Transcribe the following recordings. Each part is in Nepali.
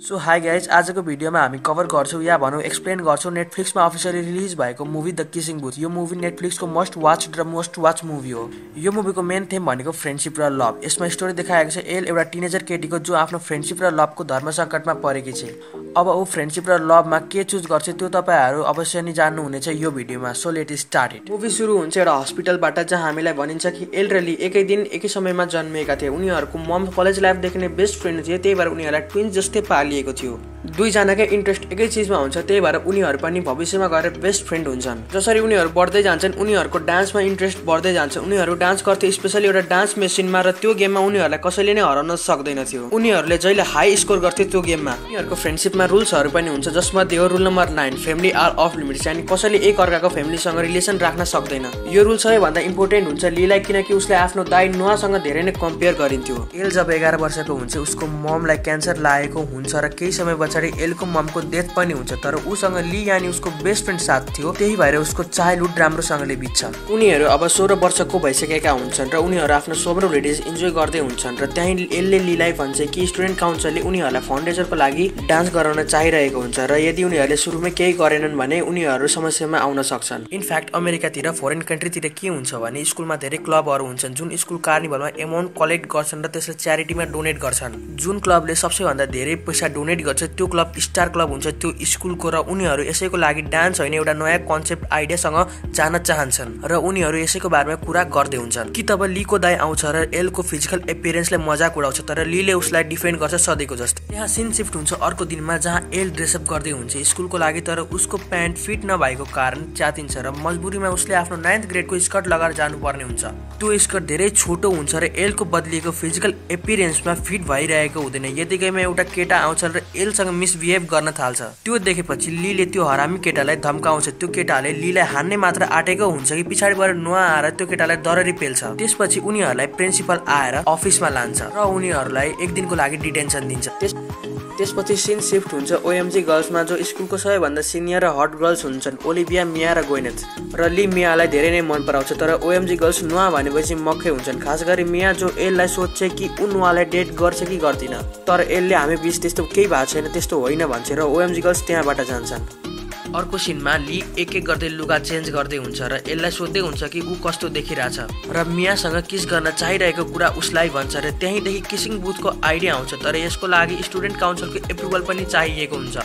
सो हाई गाइज आजको भिडियोमा हामी कभर गर्छौँ या भनौँ एक्सप्लेन गर्छौँ नेटफ्लिक्समा अफिसियली रिलिज भएको मुभी द किसिङ बुथ यो मुभी नेटफ्लिक्सको मस्ट वाच र मोस्ट वाच मुभी हो। यो मुभीको मेन थेम भनेको फ्रेन्डसिप र लभ यसमा स्टोरी देखाएको छ एल एउटा टिनेजर केटीको जो आफ्नो फ्रेन्डसिप र लभको धर्म सङ्कटमा परेकी छ। अब ऊ फ्रेन्डसिप र लभमा के चुज गर्छ त्यो तपाईँहरू अवश्य नै जान्नुहुनेछ यो भिडियोमा। सो लेट स्टार्टेड मुभी सुरु हुन्छ एउटा हस्पिटलबाट जहाँ हामीलाई भनिन्छ कि एल र एकै दिन एकै समयमा जन्मिएका थिए। उनीहरूको मम कलेज लाइफदेखि नै बेस्ट फ्रेन्ड थिए। त्यही भएर उनीहरूलाई ट्विन्स जस्तै पालिएको थियो। दुईजनाकै इन्ट्रेस्ट एकै चिजमा हुन्छ त्यही भएर उनीहरू पनि भविष्यमा गएर बेस्ट फ्रेन्ड हुन्छन्। जसरी उनीहरू बढ्दै जान्छन् उनीहरूको डान्समा इन्ट्रेस्ट बढ्दै जान्छ। उनीहरू डान्स गर्थे स्पेसली एउटा डान्स मेसिनमा र त्यो गेममा उनीहरूलाई कसैले नै हराउन सक्दैन थियो। उनीहरूले जहिले हाई स्कोर गर्थे त्यो गेममा उनीहरूको फ्रेन्डसिपमा रुल्सहरू पनि हुन्छ जसमध्ये हो rule number nine family are off limits यानि कसैले एक अर्काको फ्यामिलीसँग रिलेसन राख्न सक्दैन। यो रुल सबैभन्दा इम्पोर्टेन्ट हुन्छ लिलाई किनकि उसले आफ्नो दाई नुहासँग धेरै नै कम्पेयर गरिन्थ्यो। एल जब एघार वर्षको हुन्छ उसको ममलाई क्यान्सर लागेको हुन्छ र केही समय पछाडि एलको ममको डेथ पनि हुन्छ तर उसँग ली यानि उसको बेस्ट फ्रेन्ड साथ थियो त्यही भएर उसको चाइल्डहुड राम्रोसँगले बित्छ। उनीहरू अब सोह्र वर्षको भइसकेका हुन्छन् र उनीहरू आफ्नो सोह्र होलिडेज इन्जोय गर्दै हुन्छन् र त्यहीँ एलले लिलाई भन्छ कि स्टुडेन्ट काउन्सिलले उनीहरूलाई फन्डेजरको लागि डान्स गराउन चाहिरहेको हुन्छ र यदि उनीहरूले सुरुमै केही गरेनन् भने उनीहरू समस्यामा आउन सक्छन्। इनफ्याक्ट अमेरिकातिर फरेन कन्ट्रीतिर के हुन्छ भने स्कुलमा धेरै क्लबहरू हुन्छन् जुन स्कुल कार्निभलमा एमाउन्ट कलेक्ट गर्छन् र त्यसलाई च्यारिटीमा डोनेट गर्छन्। जुन क्लबले सबैभन्दा धेरै पैसा डोनेट गर्छ त्यो क्लब स्टार क्लब हुन्छ त्यो स्कुलको र उनीहरू यसैको लागि डान्स होइन एउटा नयाँ कन्सेप्ट आइडियासँग जान चाहन्छन् र उनीहरू यसैको बारेमा कुरा गर्दै हुन्छन्। कि तब लीको दाई आउँछ र एलको फिजिकल एपियरेन्सलाई मजाक उडाउँछ तर लीले उसलाई डिफेन्ड गर्छ सधैँको जस्तो। त्यहाँ सिन सिफ्ट हुन्छ अर्को दिनमा जहाँ एल ड्रेसअप गर्दै हुन्छ स्कुलको लागि तर उसको प्यान्ट फिट नभएको कारण च्यातिन्छ र मजबुरीमा उसले आफ्नो नाइन्थ ग्रेडको स्कर्ट लगाएर जानुपर्ने हुन्छ। त्यो स्कर्ट धेरै छोटो हुन्छ र एलको बदलिएको फिजिकल एपियरेन्समा फिट भइरहेको हुँदैन। यतिकैमा एउटा केटा आउँछ र एलसँग मिसबिहेभ गर्न थाल्छ। त्यो देखेपछि लीले त्यो हरामी केटालाई धम्काउँछ। त्यो केटाले लीलाई हान्ने मात्र आँटेको हुन्छ कि पछाडिबाट नुहा आएर त्यो केटालाई दररी पेल्छ। त्यसपछि उनीहरूलाई प्रिन्सिपल आएर अफिसमा लान्छ र उनीहरूलाई एक दिनको लागि डिटेन्सन दिन्छ। त्यस त्यसपछि सिन सिफ्ट हुन्छ। ओएमजी गर्ल्समा जो स्कुलको सबैभन्दा सिनियर र हट गर्ल्स हुन्छन् ओलिभिया मिया र गोइनेथ। र ली मियालाई धेरै नै मन पराउँछ तर ओएमजी गर्ल्स नुहा भनेपछि मक्कै हुन्छन्। खास गरी मिया जो एललाई सोध्छ कि ऊ नुहालाई डेट गर्छ कि गर्दिन। तर एलले हामी बिच त्यस्तो केही भएको छैन त्यस्तो होइन भन्छ र ओएमजी गर्ल्स त्यहाँबाट जान्छन्। अर्को सिनमा ली एक एक गर्दै लुगा चेन्ज गर्दै हुन्छ र यसलाई सोध्दै हुन्छ कि ऊ कस्तो देखिरहेछ। र मियासँग किस गर्न चाहिरहेको कुरा उसलाई भन्छ र त्यहीँदेखि किसिङ बुथको आइडिया आउँछ तर यसको लागि स्टुडेन्ट काउन्सिलको एप्रुभल पनि चाहिएको हुन्छ।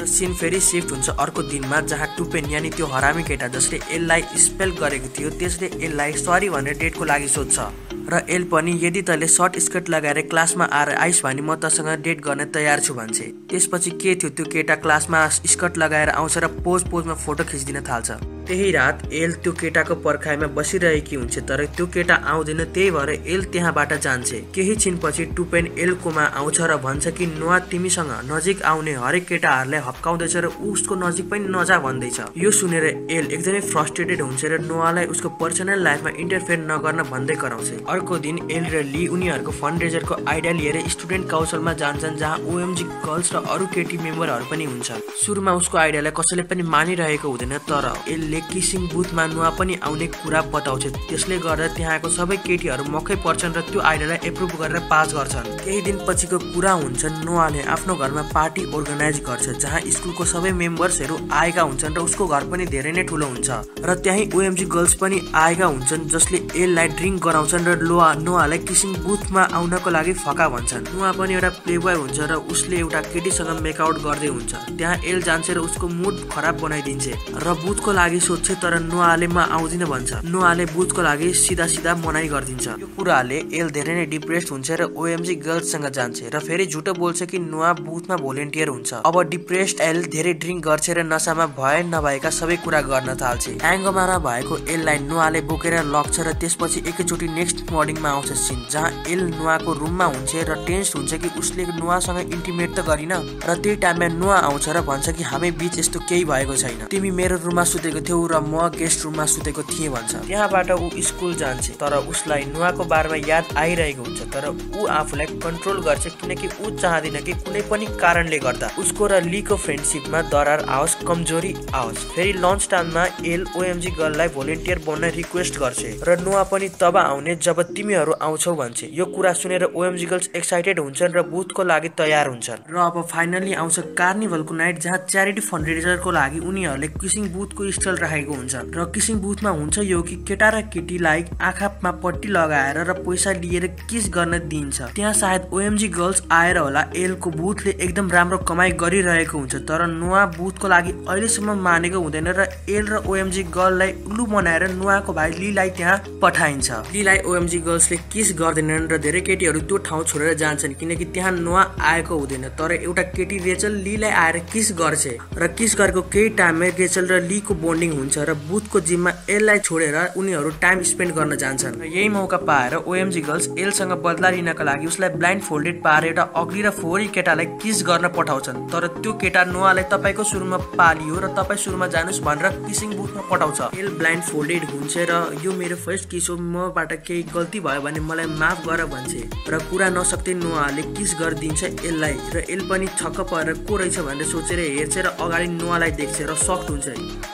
र सिन फेरि सिफ्ट हुन्छ अर्को दिनमा जहाँ टुपेन यानि त्यो हरामी केटा जसले यसलाई स्पेल गरेको थियो त्यसले यसलाई सरी भनेर डेटको लागि सोध्छ। र एल पनि यदि तैँले सर्ट स्कर्ट लगाएर क्लासमा आएर आइस भने म तसँग डेट गर्न तयार छु भन्छे। त्यसपछि के थियो त्यो केटा क्लासमा स्कर्ट लगाएर आउँछ र पोज पोजमा फोटो खिचिदिन थाल्छ। त्यही रात एल त्यो केटाको पर्खाइमा बसिरहेकी हुन्छ तर त्यो केटा आउँदैन त्यही भएर एल त्यहाँबाट जान्छ। केही छिनपछि टुपेन एलकोमा आउँछ र भन्छ कि नुवा तिमीसँग नजिक आउने हरेक केटाहरूलाई हप्काउँदैछ र उसको नजिक पनि नजा भन्दैछ यो सुनेर एल एकदमै फ्रस्ट्रेटेड हुन्छ र नोवालाई उसको पर्सनल लाइफमा इन्टरफेयर नगर्न भन्दै कराउँछ। अर्को दिन एल र ली उनीहरूको फन्ड रेजरको आइडिया लिएर स्टुडेन्ट काउन्सिलमा जान्छन् जहाँ ओएमजी गर्ल्स र अरू केटी मेम्बरहरू पनि हुन्छ सुरुमा उसको आइडियालाई कसैले पनि मानिरहेको हुँदैन तर एलले किसिङ बुथमा नुवा पनि आउने कुरा बताउँछ। त्यसले गर्दा त्यहाँको सबै केटीहरू मकै पर्छन् र त्यो आइडियालाई एप्रुभ गरेर पास गर्छन्। केही दिन पछिको कुरा हुन्छ नुवाले आफ्नो घरमा पार्टी अर्गनाइज गर्छ जहाँ स्कुलको सबै मेम्बर्सहरू आएका हुन्छन् र उसको घर पनि धेरै नै ठुलो हुन्छ। र त्यहीँ ओएमजी गर्ल्स पनि आएका हुन्छन् जसले एललाई ड्रिङ्क गराउँछन् र लोहा नोहालाई किसिङ बुथमा आउनको लागि फका भन्छन्। नुवा पनि एउटा प्लेबोय हुन्छ र उसले एउटा केटीसँग मेकआउट गर्दै हुन्छ। त्यहाँ एल जान्छ र उसको मुड खराब बनाइदिन्छ। र बुथको लागि सोध्छ तर नुहाले म आउँदिन भन्छ। नुहाले बुथको लागि सिधा सिधा मनाइ गरिदिन्छ। यो कुराले एल धेरै नै डिप्रेस हुन्छ र ओएमजी गर्ल्ससँग जान्छ। र फेरि झुटो बोल्छ कि नुहा बुथमा भोलिन्टियर हुन्छ। अब डिप्रेस्ड एल धेरै ड्रिङ्क गर्छ र नसामा भए नभएका सबै कुरा गर्न थाल्छ। ह्याङ्गोमा भएको एललाई नुहाले बोकेर लग्छ र त्यसपछि एकैचोटि नेक्स्ट मर्निङमा आउँछ सिन जहाँ एल नुहाको रुममा हुन्छ र टेन्स हुन्छ कि उसले नुहासँग इन्टिमेट त गरिन र त्यही टाइममा नुहा आउँछ र भन्छ कि हामी बिच यस्तो केही भएको छैन। तिमी मेरो रुममा सुतेको थियौ र म गेस्ट रुममा सुतेको थिएँ भन्छ। त्यहाँबाट ऊ स्कुल जान्छ तर उसलाई नुहाको बारेमा याद आइरहेको हुन्छ तर ऊ आफूलाई कन्ट्रोल गर्छ किनकि ऊ चाहँदैन कि कुनै पनि कारणले गर्दा। उसको र लीको फ्रेन्डसिपमा दरार आओस् कमजोरी आओस्। फेरि लन्च टाइममा एल ओएमजी गर्ललाई भोलिन्टियर बन्न रिक्वेस्ट गर्छ र नुहा पनि तब आउने जब तिमीहरू आउँछौ भन्छ यो कुरा सुनेर ओएमजी गर्ल्स एक्साइटेड हुन्छन् र बुथको लागि तयार हुन्छन्। र अब फाइनली आउँछ कार्निभलको नाइट जहाँ च्यारिटी फन्डरेजरको लागि उनीहरूले किसिङ बुथको स्टल राखेको हुन्छ र किसिङ बुथमा हुन्छ यो कि केटा र केटीलाई आँखामा पट्टी लगाएर र पैसा लिएर किस गर्न दिइन्छ त्यहाँ सायद ओएमजी गर्ल्स आएर होला एलको बुथले एकदम राम्रो कमाइ गरिरहेको हुन्छ तर नुवा बुथको लागि अहिलेसम्म मानेको हुँदैन र एल र ओएमजी गर्ललाई उल्लु बनाएर नुवाको भाइ लीलाई त्यहाँ पठाइन्छ। लीलाई ओएमजी गर्ल्सले किस गर्दैनन् र धेरै केटीहरू त्यो ठाउँ छोडेर जान्छन् किनकि त्यहाँ नुवा आएको हुँदैन। तर एउटा केटी रेचल लीलाई आएर किस गर्छ र किस गरेको केही टाइममै रेचल र लीको बोन्डिङ हुन्छ र बुथको जिममा एललाई छोडेर उनीहरू टाइम स्पेन्ड गर्न जान्छन्। र यही मौका पाएर ओएमजी गर्ल्स एलसँग बदला लिनका लागि उसलाई ब्लाइन्ड फोल्डेड पाएर एउटा अग्ली र फोहोरी केटालाई किस गर्न पठाउँछन्। तर त्यो केटा नुवालाई तपाईँको सुरुमा पालियो र तपाईँ सुरुमा जानुहोस् भनेर किसिङ बुथमा पठाउँछ। एल ब्लाइन्ड फोल्डेड हुन्छ र यो मेरो फर्स्ट किस हो मबाट केही गल्ती भयो भने मलाई माफ गर भन्छ र कुरा नसक्दै नुवाले किस गरिदिन्छ एललाई र एल पनि छक्क परेर को रहेछ भनेर सोचेर हेर्छ र अगाडि नुवालाई देख्छ र सक्ट हुन्छ।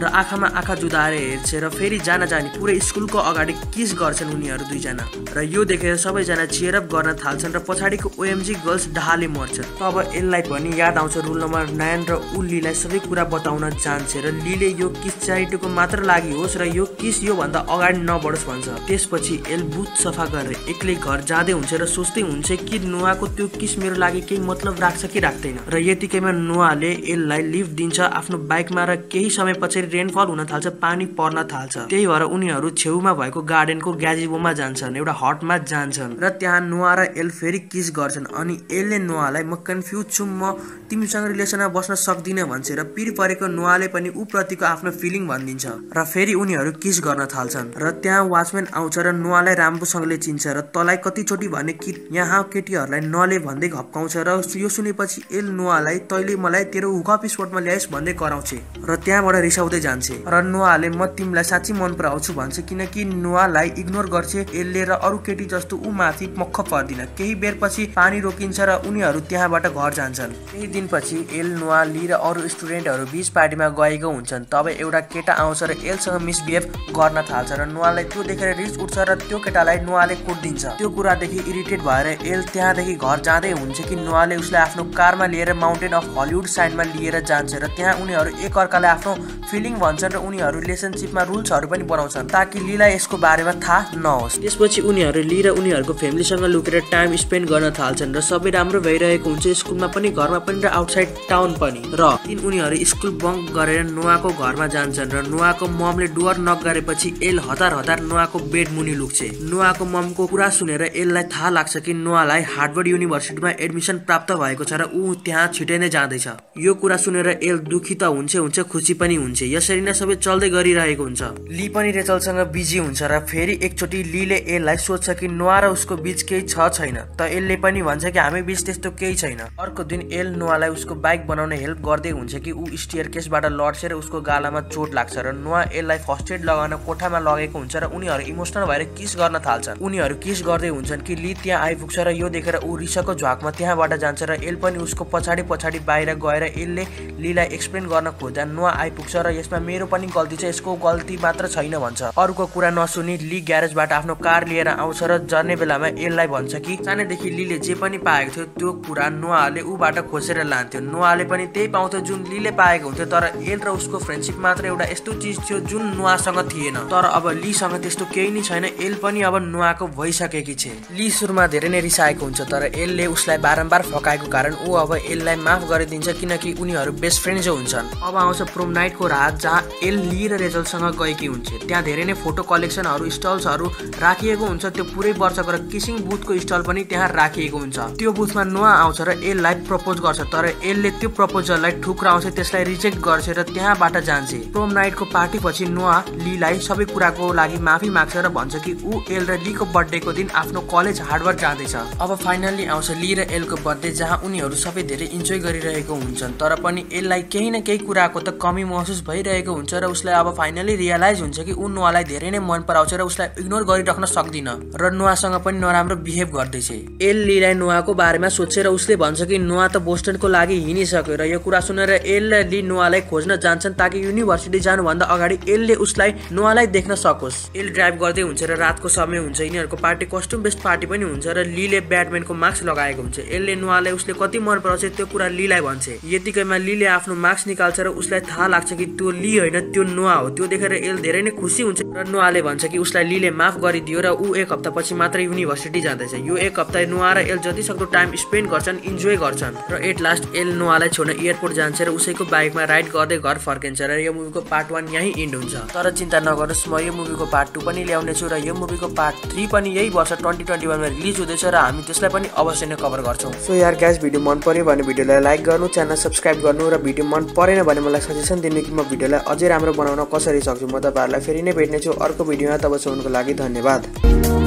र आँखामा आँखा जुदाएर हेर्छ र फेरि जान जाने पुरै स्कुलको अगाडि किस गर्छन् उनीहरू दुईजना। र यो देखेर सबैजना चेयरअप गर्न थाल्छन् र पछाडिको ओएमजी गर्ल्स ढाले मर्छन्। तब यसलाई पनि याद आउँछ रुल नम्बर नाइन र उल्लीलाई सबै कुरा बताउन जान्छ र लीले यो किस च्यारिटीको मात्र लागि होस् र यो किस योभन्दा अगाडि नबढोस् भन्छ। त्यसपछि एल बुथ सफा गरेर एक्लै घर जाँदै हुन्छ र सोच्दै हुन्छ कि नुवाको त्यो किस मेरो लागि केही मतलब राख्छ कि राख्दैन। र यतिकैमा नुवाले एललाई लिफ्ट दिन्छ आफ्नो बाइकमा र केही समय पछाडि रेनफल हुन थाल्छ पानी पर्न थाल्छ। त्यही भएर उनीहरू छेउमा भएको गार्डनको ग्याजिबोमा जान्छन् एउटा हटमा जान्छन् र त्यहाँ नुवा र एल फेरि किस गर्छन् अनि एलले नुवालाई म कन्फ्युज छु म तिमीसँग रिलेसनमा बस्न सक्दिनँ भन्छ र पिर परेको नुवाले पनि ऊ प्रतिको आफ्नो फिलिङ भनिदिन्छ। र फेरि उनीहरू किस गर्न थाल्छन् र त्यहाँ वाचम्यान आउँछ र नुवालाई राम्रोसँगले चिन्छ र तँलाई कतिचोटि भने कि यहाँ केटीहरूलाई नले भन्दै घप्काउँछ र यो सुनेपछि एल नुवालाई तैँले मलाई तेरो हुकअप स्पोर्टमा ल्याइस् भन्दै कराउँछ र त्यहाँबाट रिसाउँदै जान्छ र नुवाले म तिमीलाई साँच्ची मन पराउँछु भन्छ किनकि नुवालाई इग्नोर गर्छ एलले र अरू केटी जस्तो ऊ माथि मक्ख पर्दिन। केही बेरपछि पानी रोकिन्छ र उनीहरू त्यहाँबाट घर जान्छन्। केही दिनपछि एल नुवा ली र अरू स्टुडेन्टहरू बिच पार्टीमा गएको हुन्छन्। तब एउटा केटा आउँछ र एलसँग मिसबिहेभ गर्न थाल्छ र नुवालाई त्यो देखेर रिस उठ्छ र त्यो केटालाई नुवाले कुटिदिन्छ त्यो कुरादेखि इरिटेट भएर एल त्यहाँदेखि घर जाँदै हुन्छ कि नुवाले उसलाई आफ्नो कारमा लिएर माउन्टेन अफ हलिउड साइडमा लिएर जान्छ र त्यहाँ उनीहरू एकअर्कालाई आफ्नो फिलिङ भन्छन् र उनीहरू रिलेसनसिपमा रुल्सहरू पनि बनाउँछन् ताकि लीलाई यसको बारेमा थाहा नहोस्। त्यसपछि उनीहरू ली र उनीहरूको फ्यामिलीसँग लुकेर टाइम स्पेन्ड गर्न थाल्छन् र सबै राम्रो भइरहेको हुन्छ। स्कुलमा पनि घरमा पनि र आउटसाइड टाउन पनि। र दिन उनीहरू स्कुल बङ्क गरेर नुवाको घरमा जान्छन् र नुवाको ममले डुवर नक गरेपछि एल हतार हतार नुवाको बेड मुनि लुक्छ। नुवाको ममको कुरा सुनेर एललाई थाहा लाग्छ कि नुवालाई हार्डवर्ड युनिभर्सिटीमा एडमिसन प्राप्त भएको छ र ऊ त्यहाँ छिटै नै जाँदैछ। यो कुरा सुनेर एल दुखी त हुन्छ हुन्छ खुसी पनि हुन्छ। यसरी नै सबै चल्दै गरिरहेको हुन्छ। ली पनि रेचलसँग बिजी हुन्छ र फेरि एकचोटि लीले एललाई सोध्छ कि नुवा र उसको बिच केही छ छैन। त एलले पनि भन्छ कि हामी बिच त्यस्तो केही छैन। अर्को दिन एल नुवालाई उसको बाइक बनाउने हेल्प गर्दै हुन्छ कि ऊ स्टियर केसबाट लड्छ र उसको गालामा चोट लाग्छ र नुवा एललाई फर्स्ट एड लगाउन कोठामा लगेको हुन्छ र उनीहरू इमोसनल भएर किस गर्न थाल्छन्। उनीहरू किस गर्दै हुन्छन् कि ली त्यहाँ आइपुग्छ र यो देखेर ऊ रिसको झ्वाकमा त्यहाँबाट जान्छ र एल पनि उसको पछाडि पछाडि बाहिर गएर एलले लीलाई एक्सप्लेन गर्न खोज्दा नुवा आइपुग्छ र यसमा मेरो पनि गल्ती छ यसको गल्ती मात्र छैन भन्छ। अरूको कुरा नसुनी ली ग्यारेजबाट आफ्नो कार लिएर आउँछ र जर्ने बेलामा एललाई भन्छ कि सानैदेखि लीले जे पनि पाएको थियो त्यो कुरा नुवाले ऊबाट खोसेर लान्थ्यो। नुवाले पनि त्यही पाउँथ्यो जुन लीले पाएको हुन्थ्यो तर एल र उसको फ्रेन्डसिप मात्र एउटा यस्तो चिज थियो जुन नुवासँग थिएन। तर अब लीसँग त्यस्तो केही नै छैन एल पनि नुवाको भइसकेकी छ। ली सुरुमा धेरै नै रिसाएको हुन्छ तर एलले उसलाई बारम्बार फकाएको कारण ऊ अब एललाई माफ गरिदिन्छ किनकि उनीहरू बेस्ट फ्रेन्ड जो हुन्छन्। अब आउँछ प्रोम नाइटको रात जहाँ एल ली र रेजलसँग गएकी हुन्छ। त्यहाँ धेरै नै फोटो कलेक्सनहरू स्टल्सहरू राखिएको हुन्छ। त्यो पुरै वर्षको र किसिङ बुथको स्टल पनि त्यहाँ राखिएको हुन्छ। त्यो बुथमा नुवा आउँछ र एललाई प्रपोज गर्छ तर एलले त्यो प्रपोजललाई ठुक्राउँछ त्यसलाई रिजेक्ट गर्छ र त्यहाँबाट जान्छ। प्रोम नाइटको पार्टी पछि नुवा लीलाई सबै कुराको लागि माफी माग्छ र भन्छ कि ऊ र लीको बर्थडेको दिन आफ्नो कलेज हार्डवर्क जाँदैछ। अब फाइनल्ली आउँछ ली र एलको बर्थडे जहाँ उनीहरू सबै धेरै इन्जोय गरिरहेको हुन्छन्। तर पनि एललाई केही न केही कुराको त कमी महसुस भइरहेको हुन्छ र उसलाई अब फाइनली रियलाइज हुन्छ कि ऊ नोवालाई धेरै नै मन पराउँछ र उसलाई इग्नोर गरिराख्न सक्दिन। र नुवासँग पनि नराम्रो बिहेभ गर्दैछ। एल लीलाई नुवाको बारेमा सोध्छ र उसले भन्छ कि नुवा त बोस्टनको लागि हिँडिसक्यो र यो कुरा सुनेर एल र ली नुवालाई खोज्न जान्छन् ताकि युनिभर्सिटी जानुभन्दा अगाडि एलले उसलाई नुवालाई देख्न सकोस्। एल ड्राइभ गर्दै हुन्छ र रातको समय हुन्छ यिनीहरूको पार्टी कस्ट्युम बेस्ट पार्टी पनि हुन्छ र लीले ब्याटम्यानको मास्क लगाएको हुन्छ। एलले नुवालाई उसले कति मन पराउँछ त्यो कुरा लीलाई भन्छ। यतिकैमा लीले आफ्नो मास्क निकाल्छ र उसलाई थाहा लाग्छ कि त्यो ली होइन त्यो नुवा हो। त्यो देखेर एल धेरै नै खुसी हुन्छ र नुवाले भन्छ कि उसलाई लीले माफ गरिदियो र ऊ एक हप्तापछि मात्र युनिभर्सिटी जाँदैछ। यो एक हप्ता नुवा र एल जति सक्दो टाइम स्पेन्ड गर्छन् इन्जोय गर्छन्। र एट लास्ट एल नुवालाई छोड्न एयरपोर्ट जान्छ र उसैको बाइकमा राइड गर्दै घर फर्किन्छ र यो मुभीको पार्ट वान यहीँ इन्ड हुन्छ। तर चिन्ता नगर्नुहोस् म यो मुभीको पार्ट टू पनि ल्याउने छु र यो मुभीको पार्ट थ्री पनि यही वर्ष ट्वेन्टी ट्वेन्टी वानमा रिलिज हुँदैछ र हामी त्यसलाई पनि अवश्य नै कभर गर्छौँ। सो यार ग्यास भिडियो मन पर्यो भने भिडियोलाई लाइक गर्नु च्यानल सब्सक्राइब गर्नु र भिडियो मन परेन भने मलाई सजेसन दिनु कि म भिडियोलाई अझै राम्रो बनाउन कसरी सक्छु म तपाईँहरूलाई फेरि नै भेट्नेछु। अर्को भिडियोमा तबसम्मको लागि धन्यवाद।